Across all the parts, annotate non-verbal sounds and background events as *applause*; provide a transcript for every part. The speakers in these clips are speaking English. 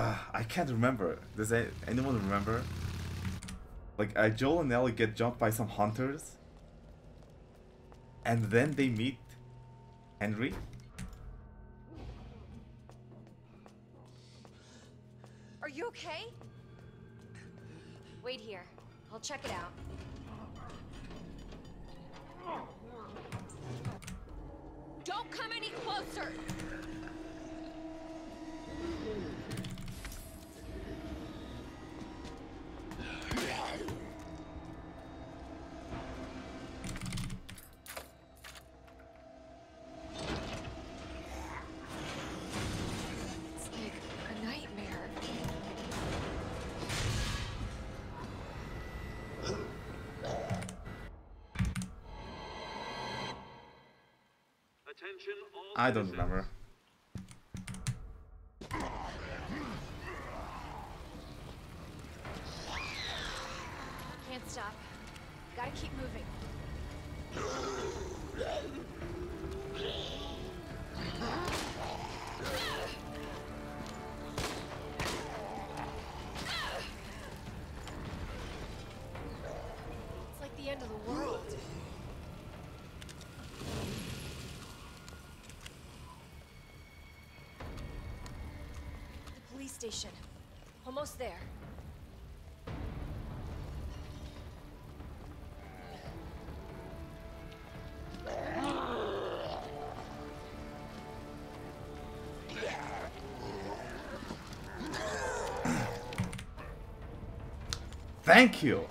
Uh, *sighs* I can't remember. Does anyone remember? Like, uh, Joel and Ellie get jumped by some hunters. And then they meet Henry. Are you okay? Wait here. I'll check it out. Don't come any closer! I don't remember. Station. Almost there. Thank you!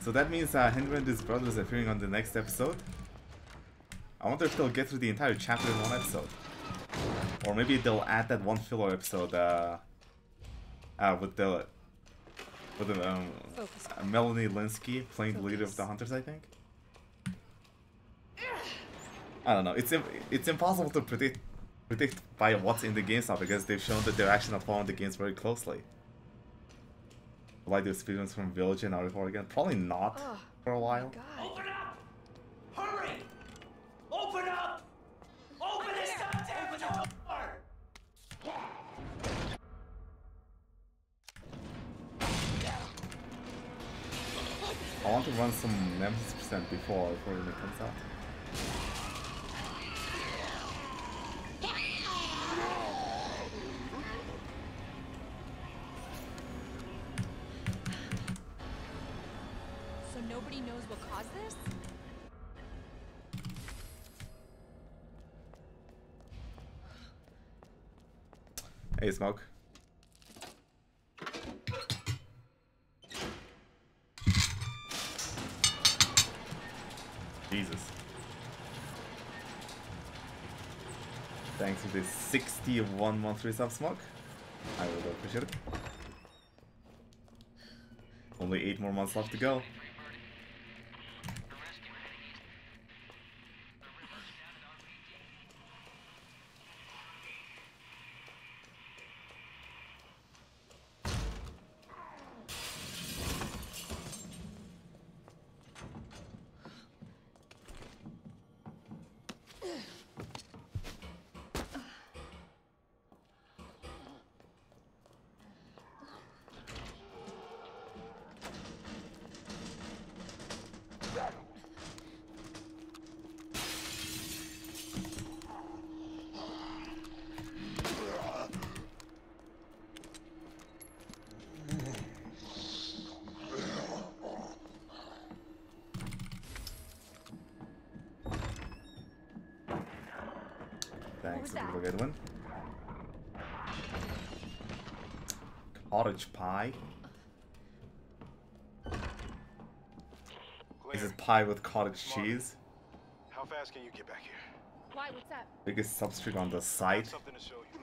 So that means uh, Henry and his brothers appearing on the next episode. I wonder if they'll get through the entire chapter in one episode. Or maybe they'll add that one filler episode uh, uh, with the with the, um, Focus. uh, Melanie Lynskey playing the leader of the Hunters, I think. I don't know. It's it's impossible to predict predict by what's in the games now because they've shown that they're actually not following the games very closely. Will I do speedruns from Village and RE4 again? Probably not Oh, for a while. God. Some Nemesis percent before before it comes out. So nobody knows what caused this? Hey, Smoke. Jesus. Thanks for this 61 month resub, Smoke. I would appreciate it. Only 8 more months left to go. Cottage pie. Is it pie with cottage cheese? How fast can you get back here? Why? What's up? Biggest substreak on the site. Something to show you.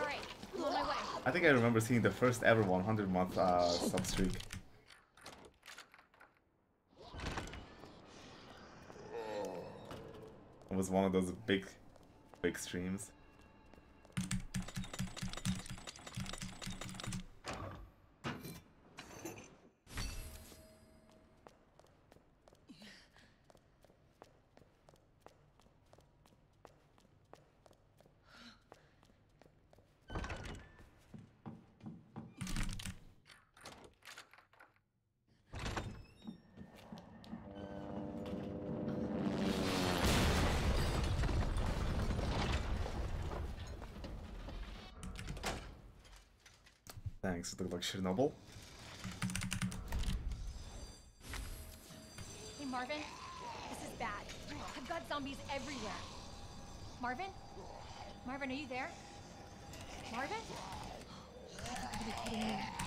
Alright, I'm on my way. I think I remember seeing the first ever 100 month uh, substreak. It was one of those big, big streams. Looked like Chernobyl. Hey, Marvin. This is bad. I've got zombies everywhere. Marvin? Marvin, are you there? Marvin? *gasps* You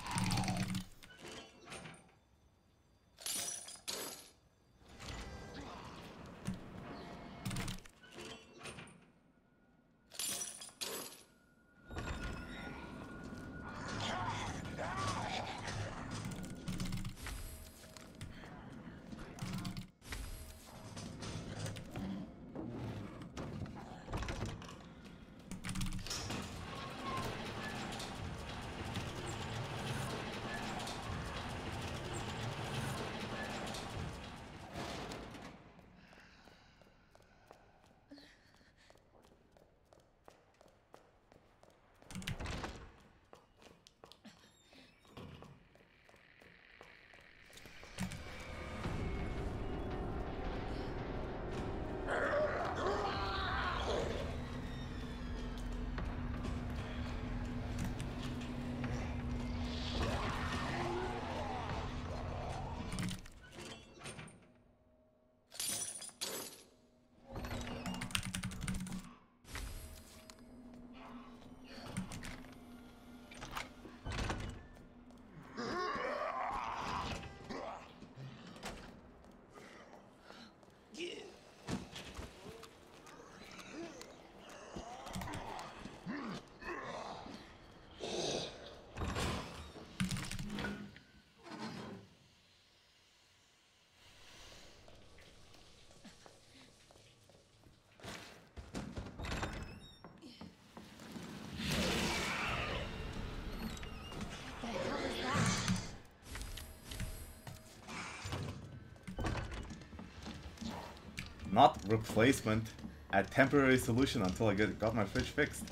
Not replacement. A temporary solution until I get got my fridge fixed.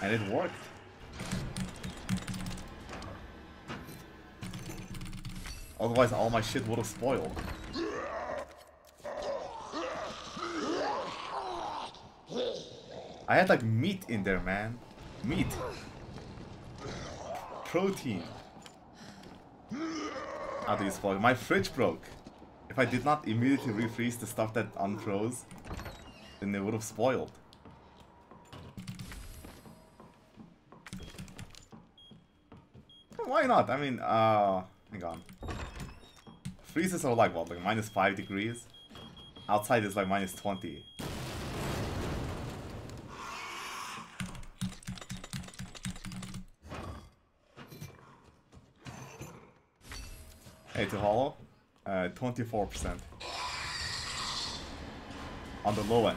And it worked. Otherwise all my shit would have spoiled. I had like meat in there, man. Meat. Protein. How do you spoil? My fridge broke. If I did not immediately refreeze the stuff that unfroze, then it would have spoiled. Why not? I mean, uh, hang on. Freezes are like what, like minus 5 degrees? Outside is like minus 20. To hollow, uh, 24%. On the low end.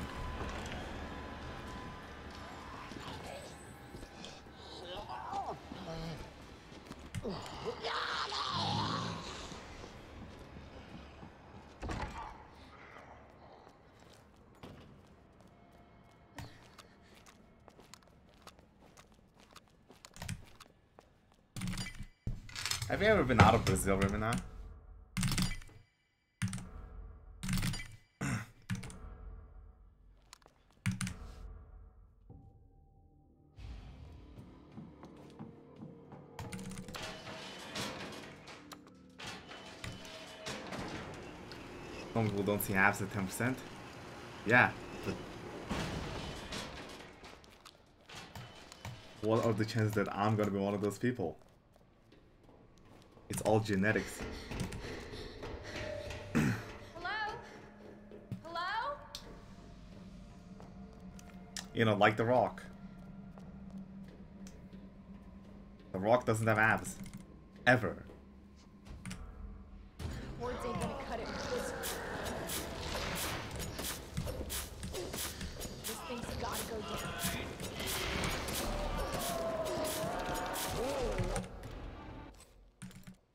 Have you ever been out of Brazil, Rimina? People don't see halves at 10%. Yeah, but what are the chances that I'm gonna be one of those people? It's all genetics. Hello? Hello? You know, like The Rock. The Rock doesn't have abs. Ever.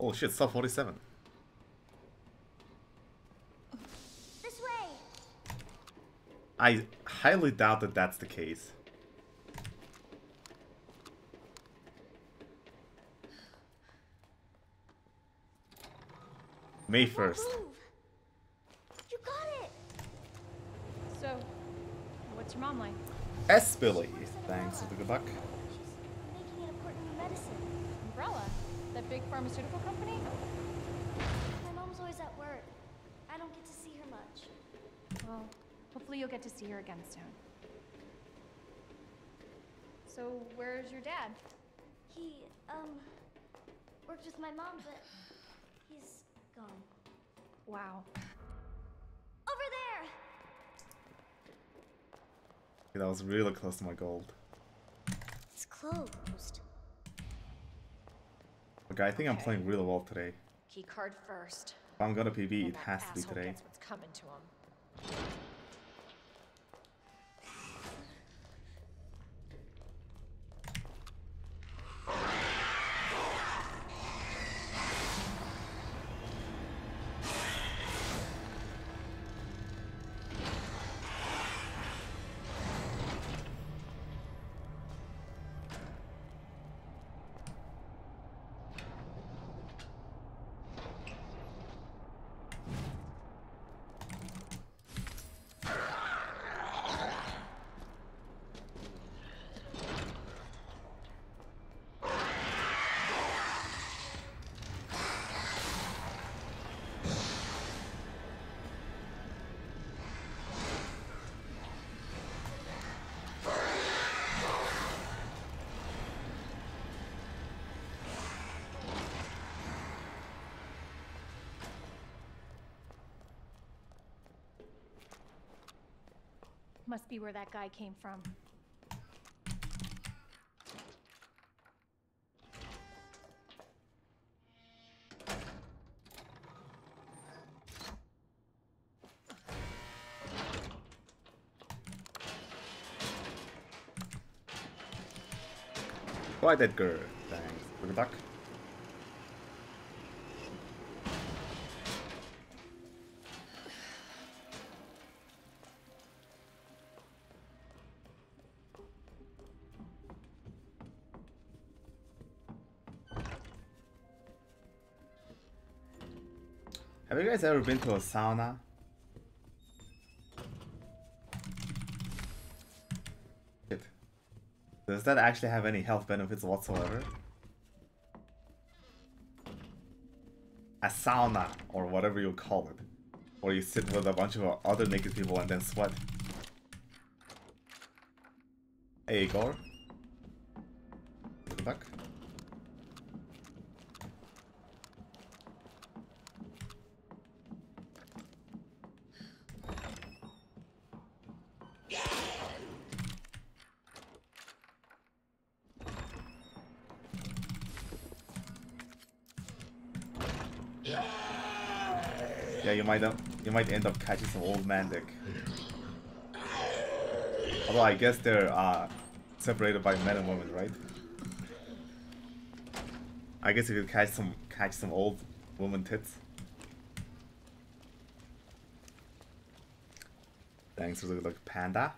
Oh shit, sub 47. This way! I highly doubt that that's the case. May 1st. You got it! So, what's your mom like? S Billy. Thanks for the good luck. That big pharmaceutical company? My mom's always at work. I don't get to see her much. Well, hopefully you'll get to see her again soon. So, where's your dad? He, um, worked with my mom, but he's gone. Wow. Over there! That was really close to my gold. It's closed. Okay, I think I'm playing really well today. Key card first. If I'm gonna PB, it has to be today. Must be where that guy came from. Why that girl? Thanks for the luck. Guys ever been to a sauna? Shit. Does that actually have any health benefits whatsoever? A sauna, or whatever you call it. Where you sit with a bunch of other naked people and then sweat. Hey, Igor. Luck. Might you might end up catching some old man dick. Although I guess they're uh, separated by men and women, right? I guess you could catch some catch some old woman tits. Thanks for the like panda.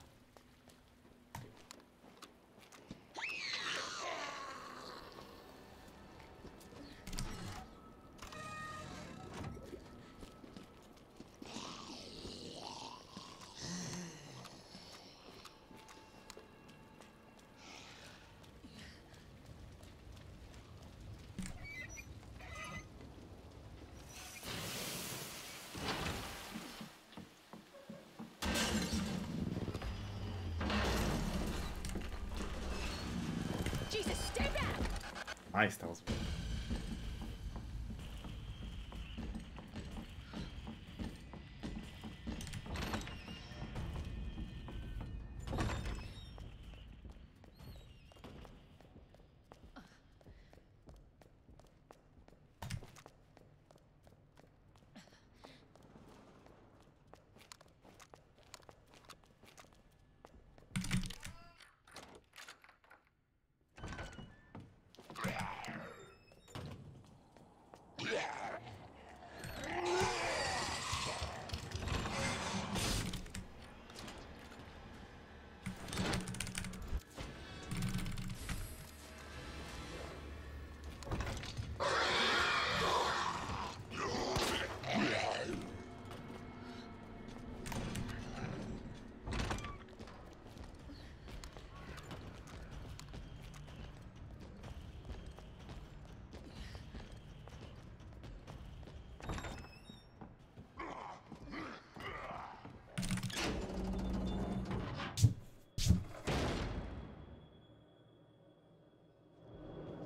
Nice, that Bye. *laughs*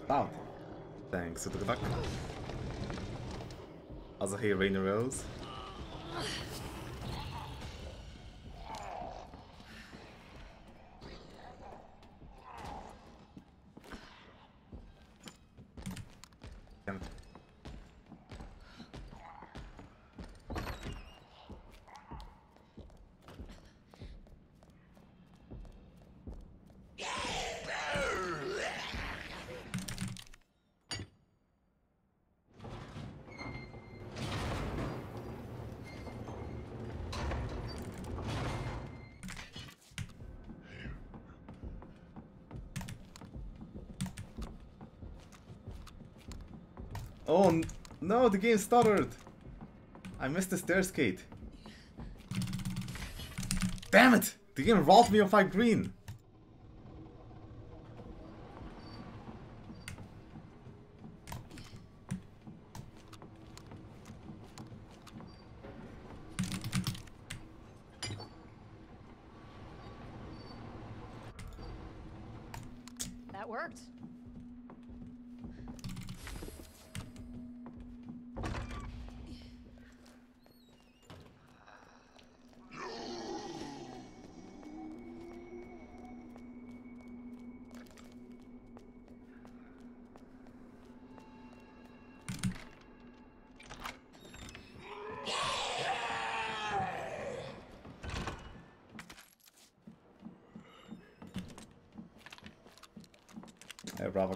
Loud. Thanks to the duck. Also, hey, Rainy Rose. Damn it. Oh no, the game stuttered. I missed the stairs gate. Damn it! The game rolled me off my green. That worked.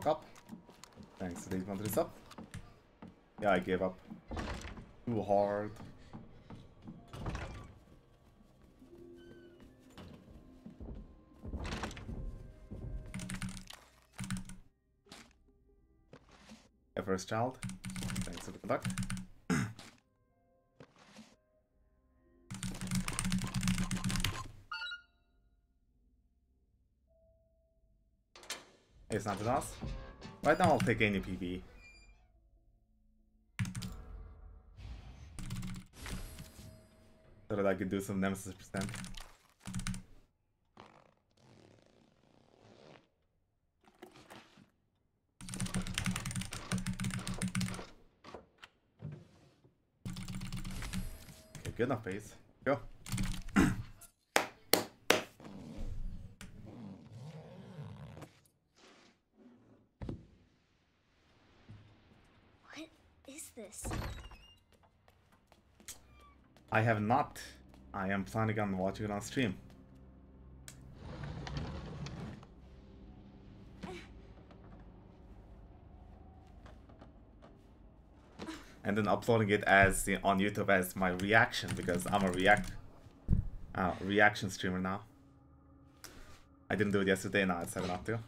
Cup. Thanks to these monthly sub. Yeah, I gave up. Too hard. First child. Thanks to the conduct. It's not us. Right now I'll take any PB. So that I could do some nemesis percent. Okay, good enough pace. Go. What is this? I have not. I am planning on watching it on stream. And then uploading it as on YouTube as my reaction because I'm a react uh, reaction streamer now. I didn't do it yesterday, now I decided not to.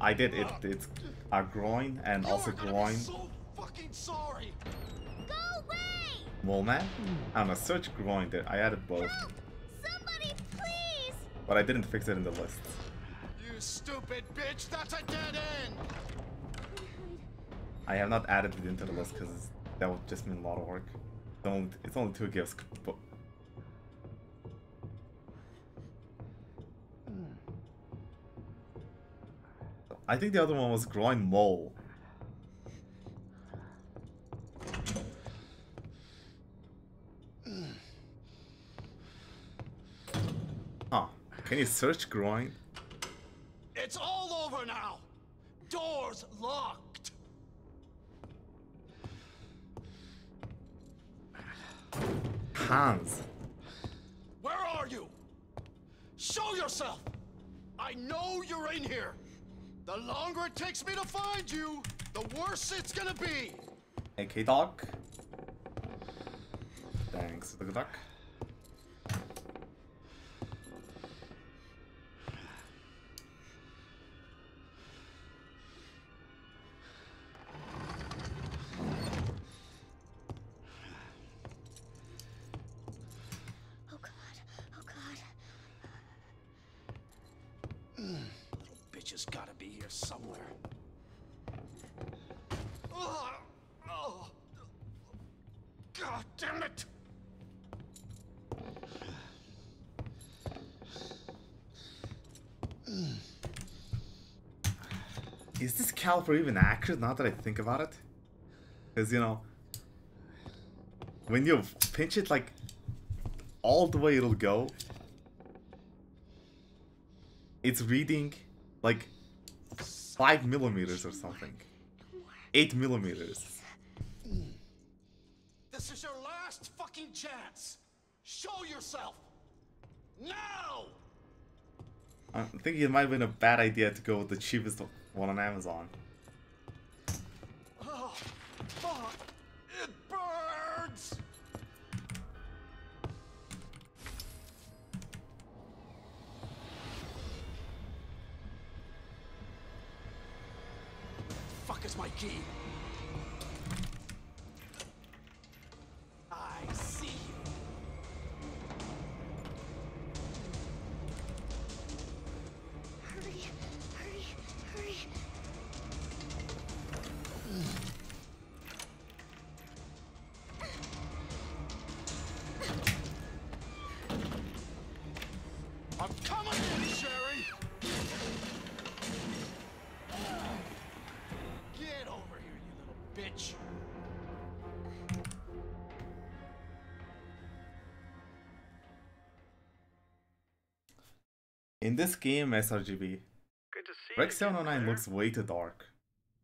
I did it. It's a groin and also groin. so fucking sorry. Go away! Mole man? I'm a search groin there. I added both, Help! Somebody, please! but I didn't fix it in the list. You stupid bitch, that's a dead end. I have not added it into the list because that would just mean a lot of work. It's only, it's only two gifts. I think the other one was groin mole. Huh. Ah, can you search groin? Takes me to find you, the worse it's gonna be. AK dog. Thanks. Good luck. God damn it! Is this caliper even accurate now that I think about it? Because, you know, when you pinch it like all the way it'll go, it's reading like 5 millimeters or something. 8 millimeters. Fucking chance! Show yourself! Now! I'm thinking it might have been a bad idea to go with the cheapest one on Amazon. Oh, fuck! It burns! Fuck is my key? In this game, sRGB, Good to see Rec 709 looks way too dark.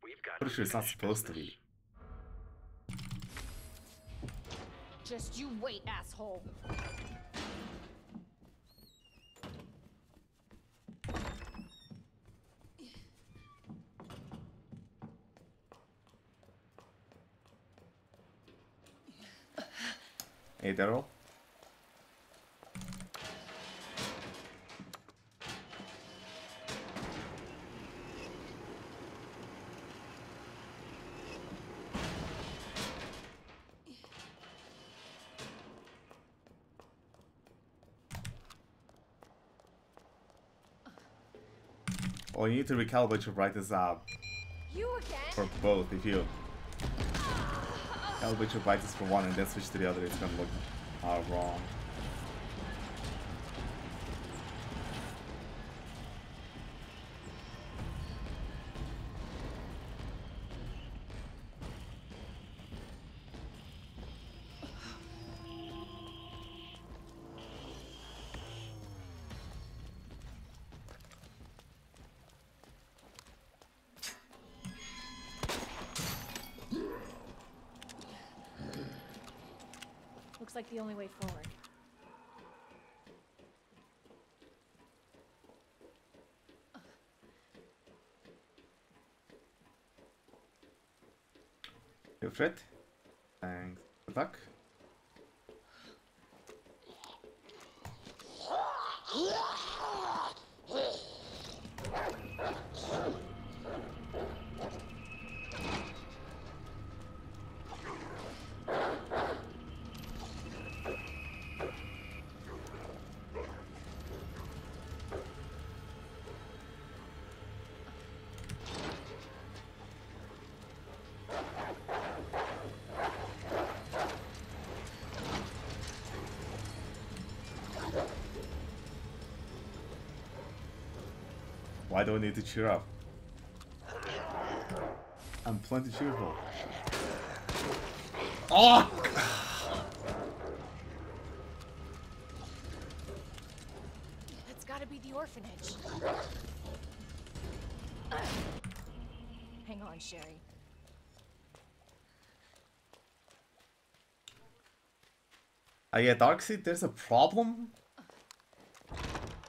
We've Pretty sure it's not unfinished supposed to be. Just you wait, asshole. Hey, Daryl. Oh, you need to recalibrate your brightness up. For both. If you calibrate your brightness for one and then switch to the other, it's gonna look uh, wrong. The only way forward. You Fred? Thanks. Good luck. Why do I need to cheer up? I'm plenty cheerful. Oh! That's gotta be the orphanage. Hang on, Sherry. Uh, yeah, Darkseid, there's a problem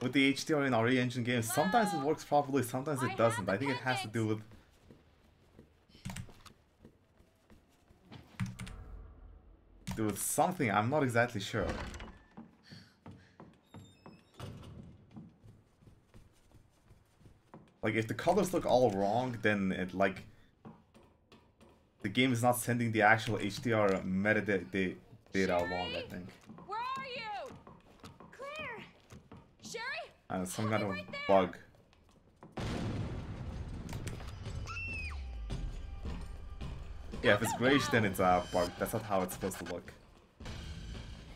with the HDR in RE Engine games. Sometimes it works properly, sometimes it doesn't. I think it has to do with do with something, I'm not exactly sure. Like, if the colors look all wrong, then it, like... The game is not sending the actual HDR metadata data along, I think. Where are you? Claire! Sherry? Uh, some kind of Right bug. Yeah, if it's grayish, then it's a bug. That's not how it's supposed to look.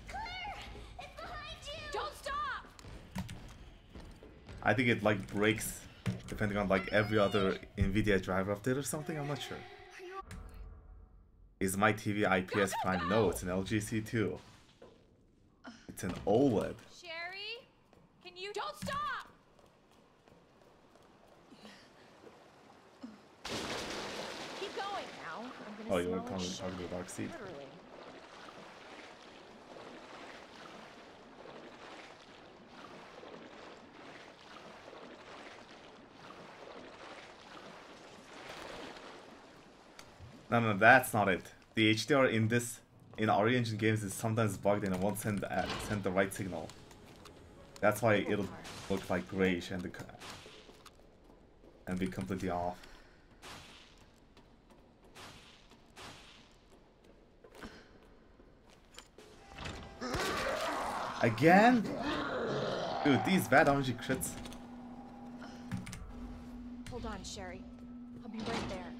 Claire! It's behind you! Don't stop! I think it like breaks depending on like every other NVIDIA driver update or something. I'm not sure. Is my TV IPS Prime? No, it's an LG C2. It's an OLED. Sherry? Can you. Don't stop! Keep going now. I'm gonna Oh, you smell want to like talk shit. Talk to the Darkseid? Literally. No, no, that's not it. The HDR in this in RE Engine games is sometimes bugged and it won't send uh, send the right signal. That's why it'll look like grayish and the, and be completely off. Again? Dude, these bad RNG crits. Hold on, Sherry. I'll be right there.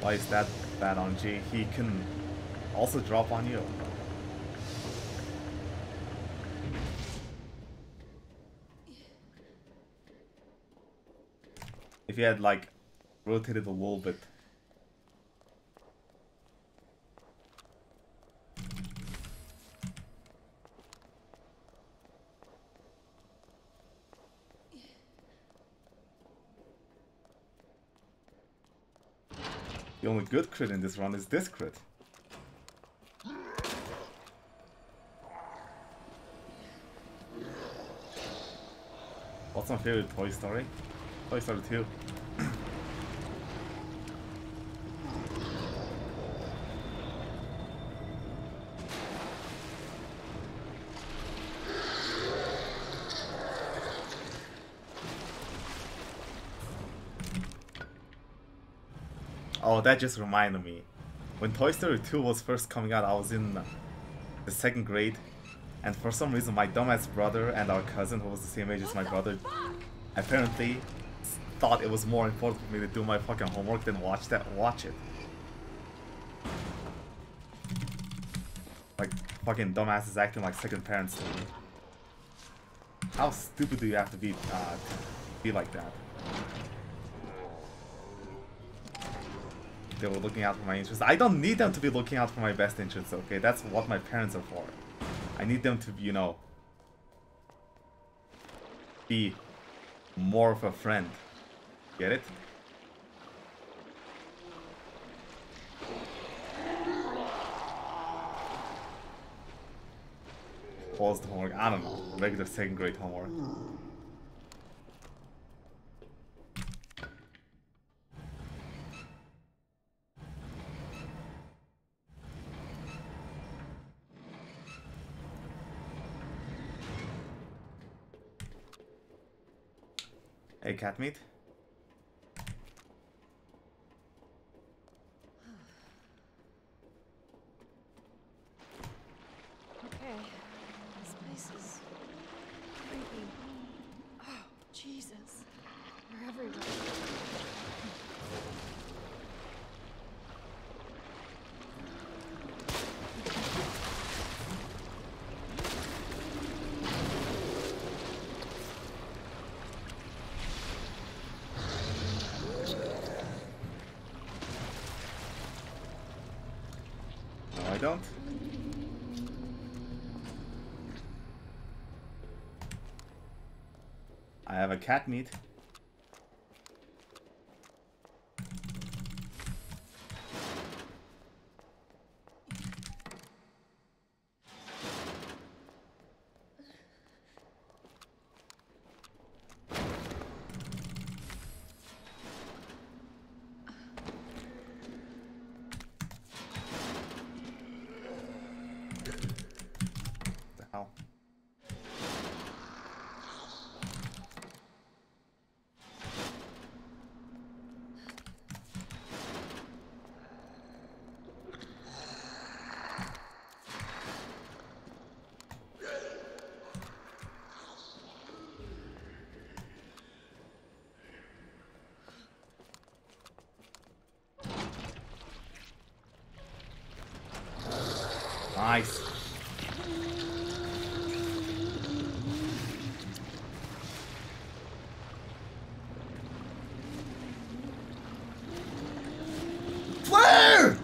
Why is that bad RNG? He can also drop on you. If you had like rotated a little bit. The only good crit in this run is this crit. What's my favorite Toy Story? Toy Story 2. Oh, that just reminded me. When Toy Story 2 was first coming out, I was in the second grade, and for some reason, my dumbass brother and our cousin, who was the same age as my brother, apparently thought it was more important for me to do my fucking homework than watch that watch it. Like fucking dumbasses acting like second parents to me. How stupid do you have to be uh, to be like that? They were looking out for my interests. I don't need them to be looking out for my best interests, okay? That's what my parents are for. I need them to, be, you know, be more of a friend. Get it? Pause the homework. I don't know. Regular second grade homework. Hey, cat meat. Have a cat meat. Nice. Flare!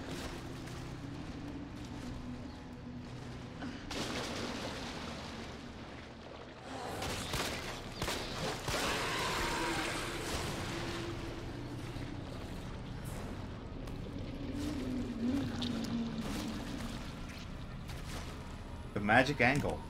The magic angle.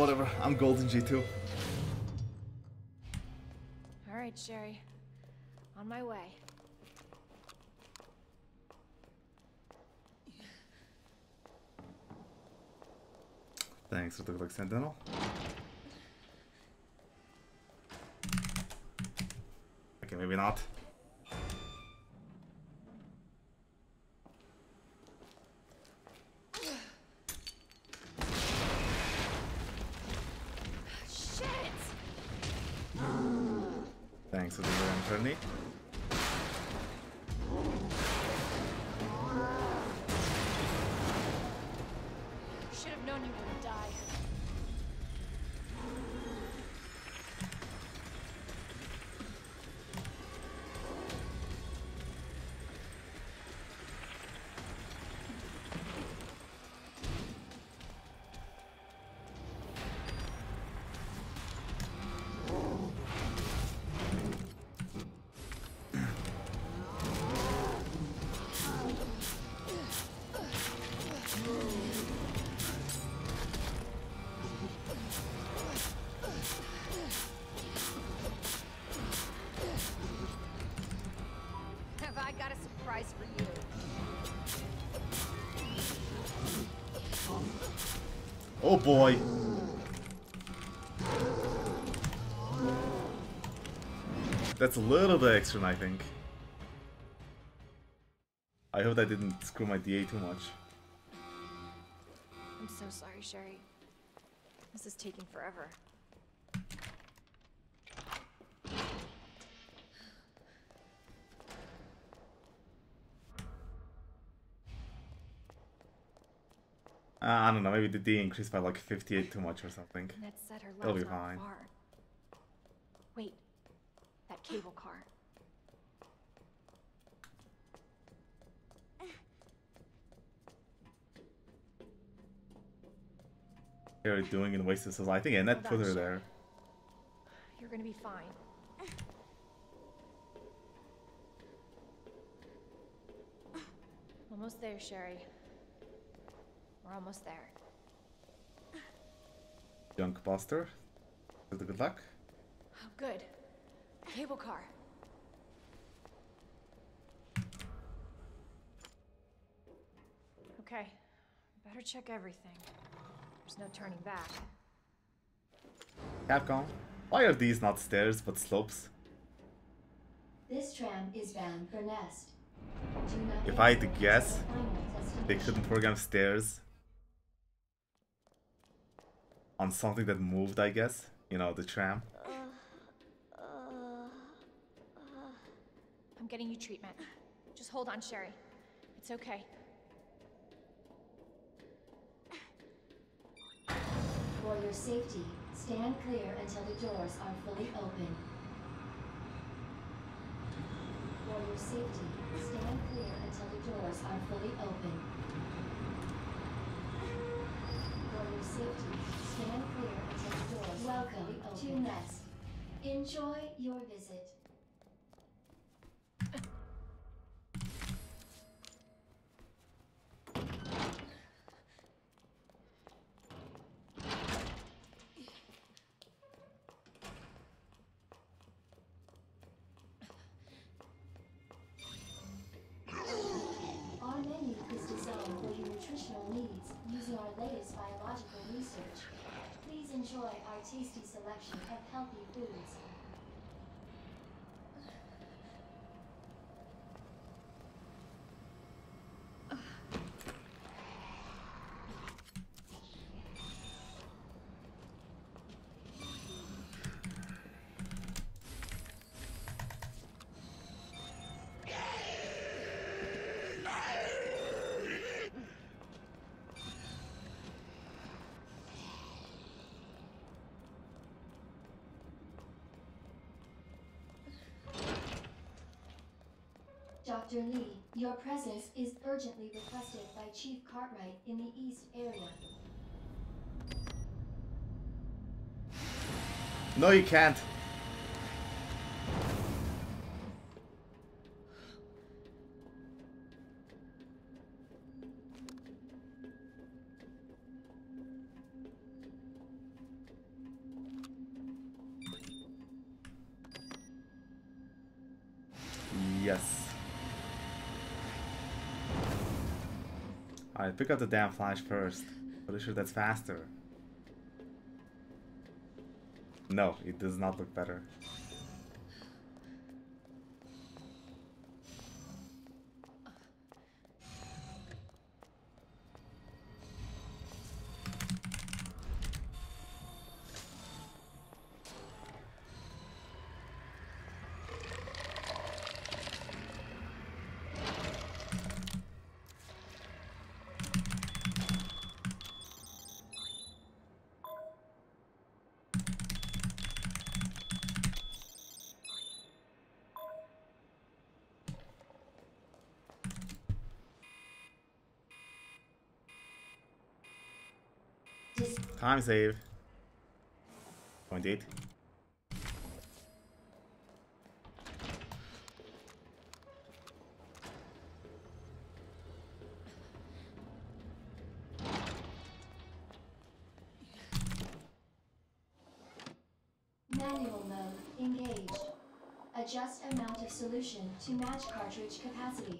Whatever, I'm golden G2. All right, Sherry. On my way. Thanks for the like sentinel. Okay, maybe not. Shit! Thanks attorney. Should have known you wouldn't die. Oh boy. That's a little bit extra, I think. I hope that didn't screw my DA too much. I'm so sorry, Sherry. This is taking forever. Uh, I don't know, maybe the D increased by like 58 too much or something. Ned said her It'll be fine. far. Wait, that cable car. They're doing in Wasted Souls. I think Annette put her there. You're gonna be fine. Almost there, Sherry. We're almost there. Junk Buster. Good luck. Oh, good. Cable car. Okay. Better check everything. There's no turning back. Capcom. Why are these not stairs but slopes? This tram is bound for Nest. Do not If I had to guess, until the final They couldn't program stairs on something that moved, I guess. You know, the tram. I'm getting you treatment. Just hold on, Sherry. It's okay. For your safety, stand clear until the doors are fully open. For your safety, stand clear until the doors are fully open. Safety, stand clear doors Welcome to Nest. Enjoy your visit. Using our latest biological research. Please enjoy our tasty selection of healthy foods. Dr. Lee, your presence is urgently requested by Chief Cartwright in the East area. No, you can't. Alright, pick up the damn flash first. Pretty sure that's faster. No, it does not look better. Time save. Point eight. Manual mode engaged. Adjust amount of solution to match cartridge capacity.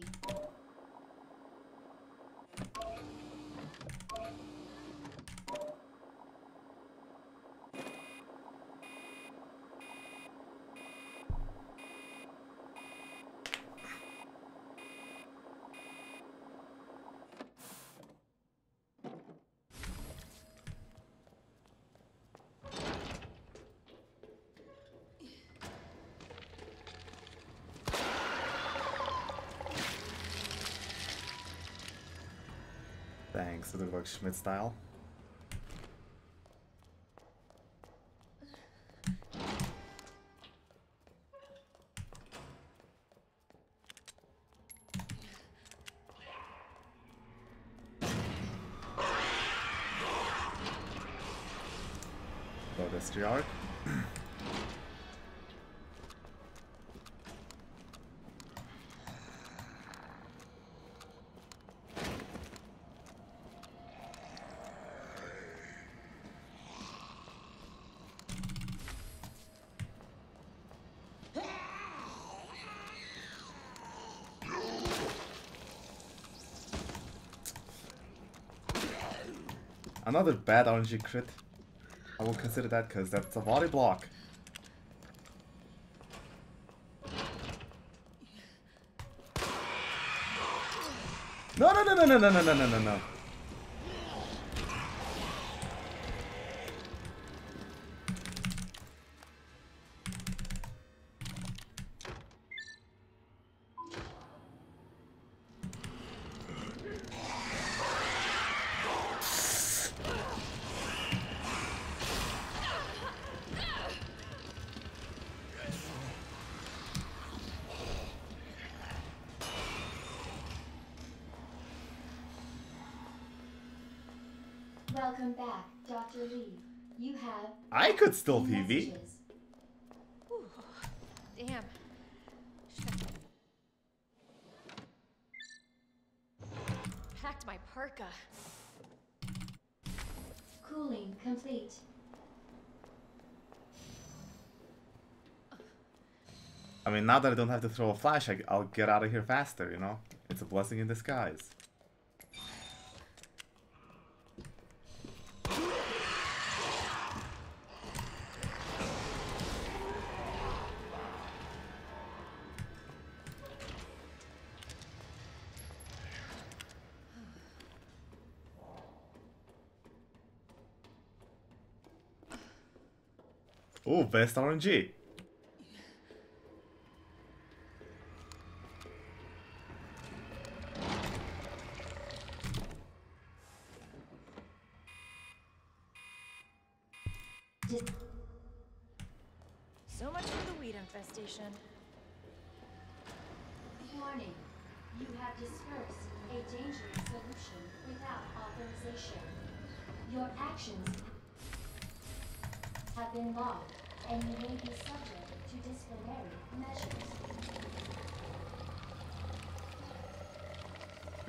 Thanks to the Schmidt style. Pedestriarch. Another bad RNG crit. I will consider that because that's a body block. No, no, no, no, no, no, no, no, no, no, Welcome back, Dr. Lee. You have I could still PV. messages. Whew. Damn. Packed my parka. Cooling complete. I mean, now that I don't have to throw a flash, I'll get out of here faster, you know? It's a blessing in disguise. Best RNG.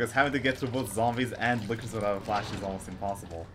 Because having to get through both zombies and lickers without a flash is almost impossible.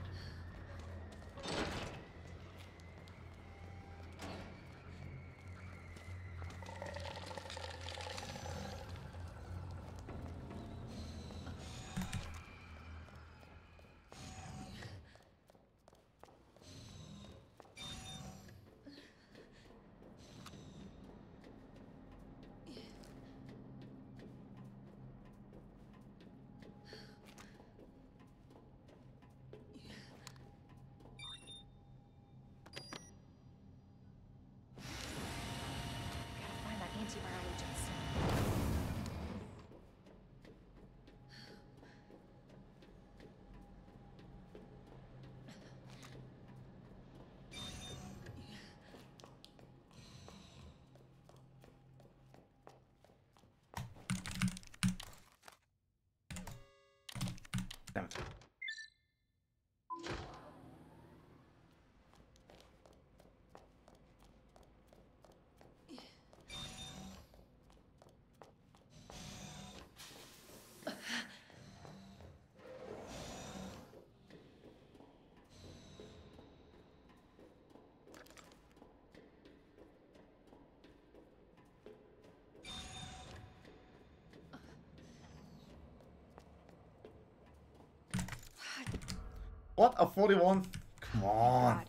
What? A 41? Come oh on. God.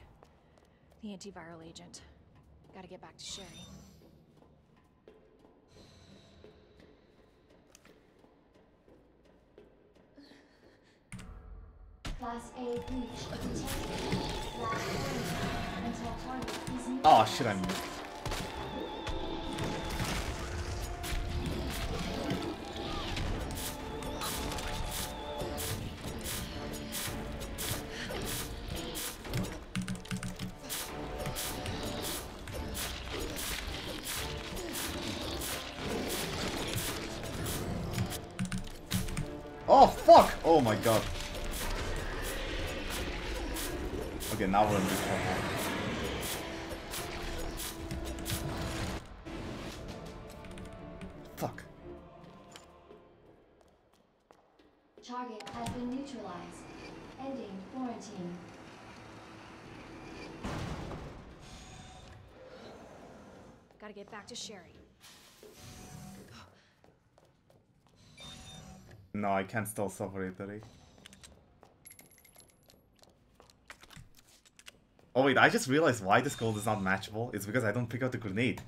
The antiviral agent. Gotta get back to Sherry. Class A breach detected. Last warning until target is Oh shit, I missed. Oh my god. Okay, now we're in big trouble. Fuck. Target has been neutralized. Ending quarantine. Gotta get back to Sherry. No, I can't still separate that. Oh wait, I just realized why this gold is not matchable. It's because I don't pick up the grenade.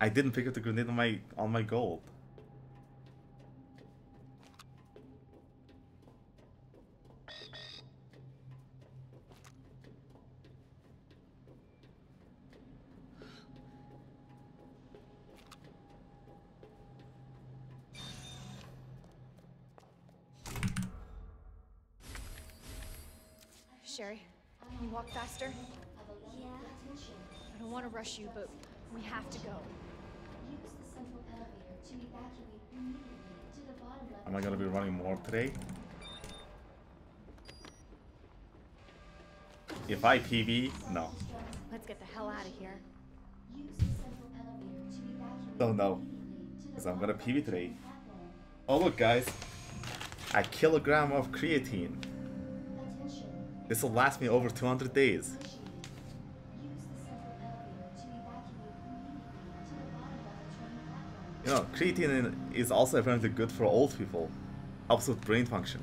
I didn't pick up the grenade on my on my gold. Sherry, can you walk faster? Yeah. I don't want to rush you, but we have to go. Use the central elevator to evacuate immediately to the bottom level. Am I gonna be running more today? If I PB, no. Let's get the hell out of here. Use the central elevator to evacuate Don't know. Because I'm gonna PB today. Oh look guys. A kilogram of creatine. This will last me over 200 days. You know, creatine is also apparently good for old people. Helps with brain function.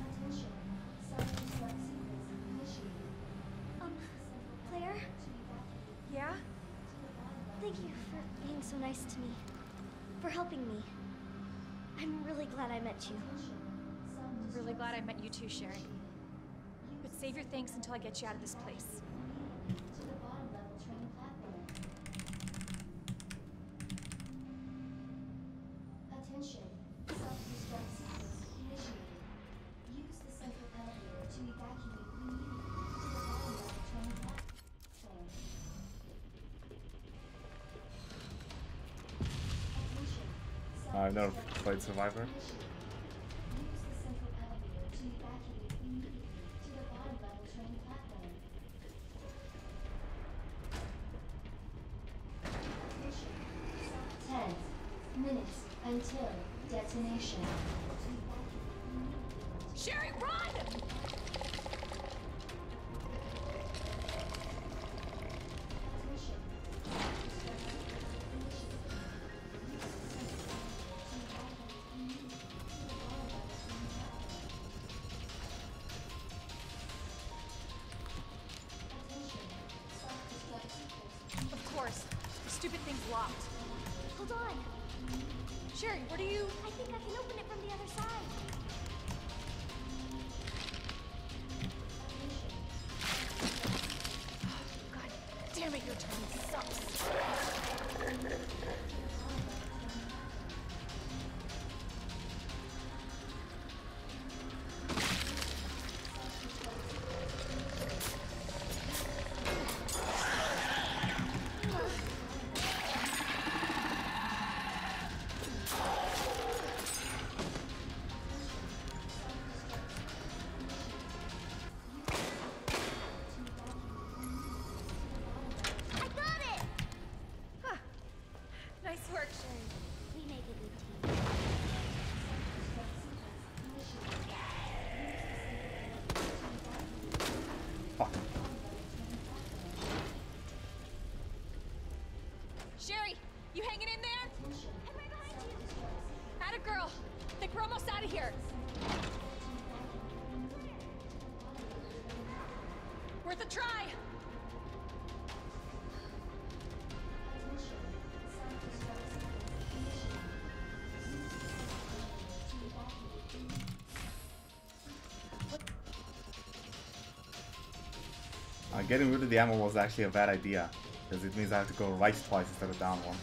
Never played Survivor. Minutes until detonation. Sherry, run! Stupid thing's locked. Hold on. Sherry, what are you... I think I can open it from the other side. Girl. Think we're almost out of here. Worth a try. Uh, getting rid of the ammo was actually a bad idea. Because it means I have to go right twice instead of down one.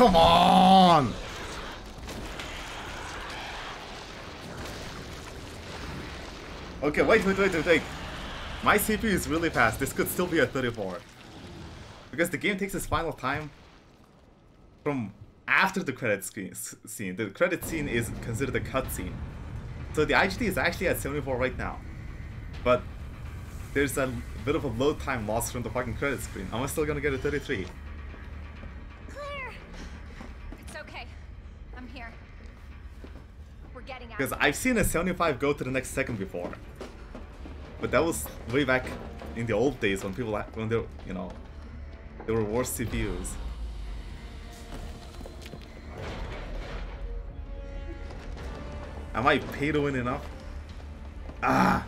Come on! Okay, wait, wait, wait, wait, wait. My CPU is really fast. This could still be a 34. Because the game takes its final time from after the credit scene. The credit scene is considered a cutscene. So the IGT is actually at 74 right now. But there's a bit of a load time loss from the fucking credit screen. I'm I still gonna get a 33. Because I've seen a 75 go to the next second before. But that was way back in the old days when people, when they, you know, they were worse CPUs. Am I pay to win enough? Ah!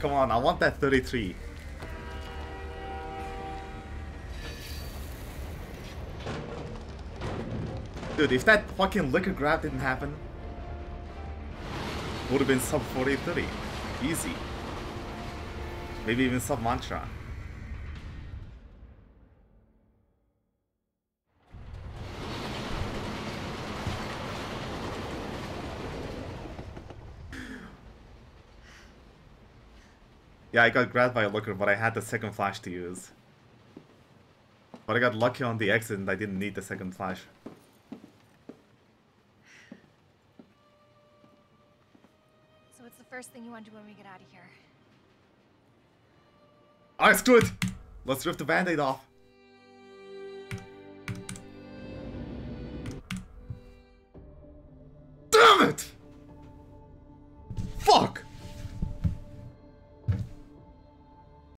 Come on, I want that 33. Dude, if that fucking licker grab didn't happen, would have been sub 4030. Easy. Maybe even sub mantra. Yeah, I got grabbed by a looker, but I had the second flash to use. But I got lucky on the exit and I didn't need the second flash. First thing you want to do when we get out of here? Alright, screw it! Let's rip the band-aid off. Damn it!